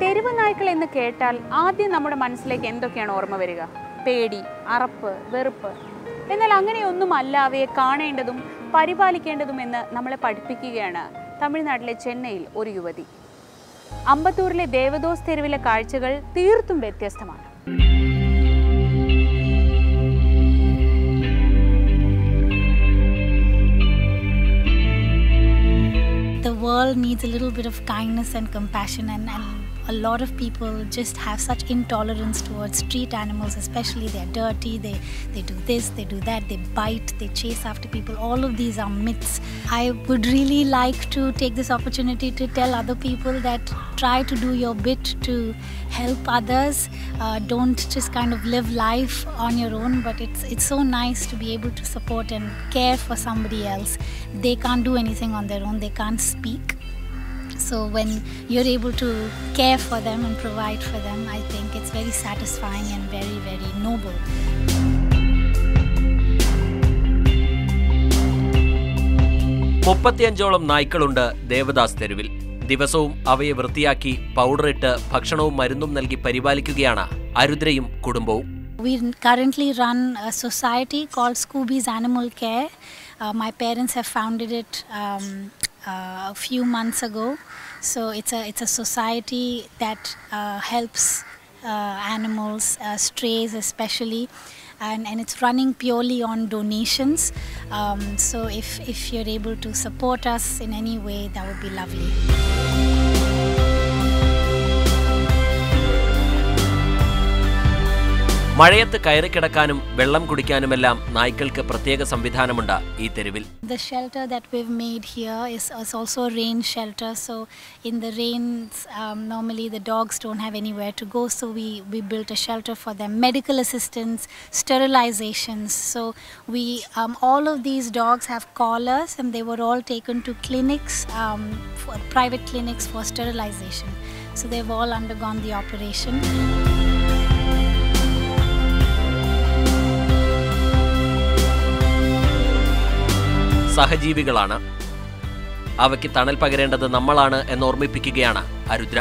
തെരുവ് നായ്ക്കൾ എന്ന് കേട്ടാൽ ആദ്യം നമ്മുടെ മനസ്സിലേക്ക് എന്തൊക്കെയാണ് ഓർമ്മ വരിക? പേടി അറപ്പ് വെറുപ്പ്. എന്നാൽ അങ്ങനെയൊന്നും അല്ല അവയെ കാണേണ്ടതും പരിപാലിക്കേണ്ടതും എന്ന് നമ്മളെ പഠിപ്പിക്കുകയാണ് തമിഴ്നാട്ടിലെ ചെന്നൈയിൽ ഒരു യുവതി. അമ്പത്തൂരിലെ ദേവദോസ് തെരുവിലെ കാഴ്ചകൾ തീർത്തും വ്യത്യസ്തമാണ്. World needs a little bit of kindness and compassion and, and a lot of people just have such intolerance towards street animals especially they're dirty they they do this they do that they bite they chase after people. All of these are myths. I would really like to take this opportunity to tell other people that try to do your bit to help others. Uh, don't just kind of live life on your own but it's it's so nice to be able to support and care for somebody else. They can't do anything on their own. They can't speak so when you're able to care for them and provide for them i think it's very satisfying and very very noble മുപ്പത്തിയഞ്ചോളം നായ്ക്കളുണ്ട് Devdas തെരുവിൽ ദിവസവും അവയെ വൃത്തിയാക്കി പൗഡറിട്ട് ഭക്ഷണവും മരുന്നും നൽകി പരിപാലിക്കുകയാണ് അരുദ്രയും കുടുംബവും We currently run a society called Scooby's Animal Care. Uh, my parents have founded it um, uh, a few months ago. So it's a it's a society that uh, helps uh, animals, uh, strays especially, and, and it's running purely on donations. Um, so if if you're able to support us in any way, that would be lovely. മഴയത്ത് കയറിക്കിടക്കാനും വെള്ളം കുടിക്കാനുമെല്ലാം നായ്ക്കൾക്ക് പ്രത്യേക സംവിധാനമുണ്ട് ഈ തെരുവിൽ The shelter that we've made here is, is also a rain shelter. So in the rains, um, normally the dogs don't have anywhere to go. So we, we built a shelter for them. Medical assistance, sterilizations. So we um, all of these dogs have collars, and they were all taken to clinics, um, for private clinics for sterilization. So they've all undergone the operation. സഹജീവികളാണ്. അവയ്ക്ക് തണൽ പകരേണ്ടത് നമ്മളാണ് എന്നോർമ്മിപ്പിക്കുകയാണ് അരുദ്ര.